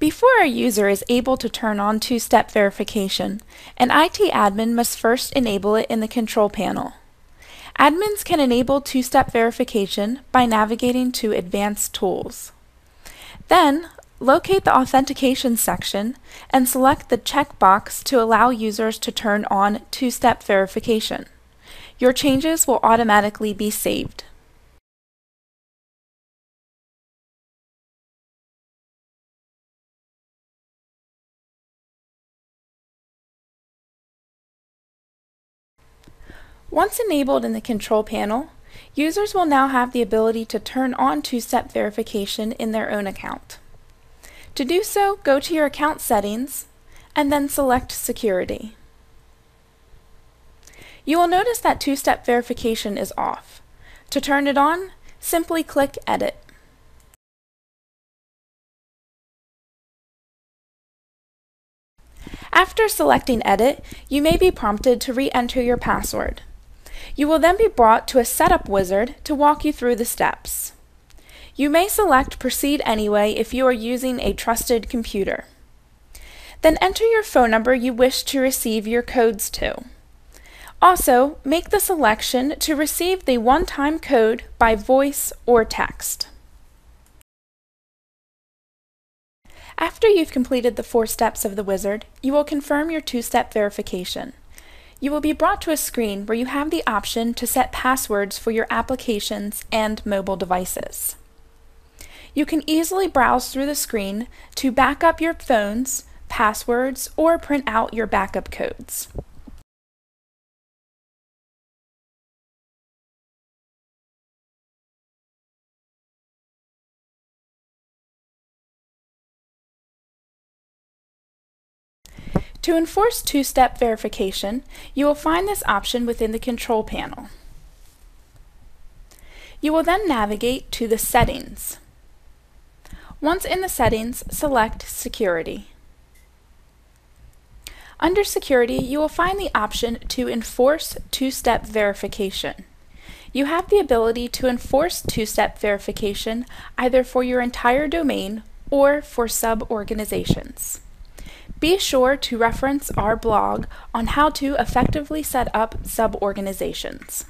Before a user is able to turn on two-step verification, an IT admin must first enable it in the control panel. Admins can enable two-step verification by navigating to Advanced Tools. Then, locate the Authentication section and select the checkbox to allow users to turn on two-step verification. Your changes will automatically be saved. Once enabled in the control panel, users will now have the ability to turn on two-step verification in their own account. To do so, go to your account settings and then select Security. You will notice that two-step verification is off. To turn it on, simply click Edit. After selecting Edit, you may be prompted to re-enter your password. You will then be brought to a setup wizard to walk you through the steps. You may select Proceed Anyway if you are using a trusted computer. Then enter your phone number you wish to receive your codes to. Also, make the selection to receive the one-time code by voice or text. After you've completed the four steps of the wizard, you will confirm your two-step verification. You will be brought to a screen where you have the option to set passwords for your applications and mobile devices. You can easily browse through the screen to back up your phones, passwords, or print out your backup codes. To enforce two-step verification, you will find this option within the control panel. You will then navigate to the Settings. Once in the settings, select Security. Under Security, you will find the option to enforce two-step verification. You have the ability to enforce two-step verification either for your entire domain or for sub-organizations. Be sure to reference our blog on how to effectively set up sub-organizations.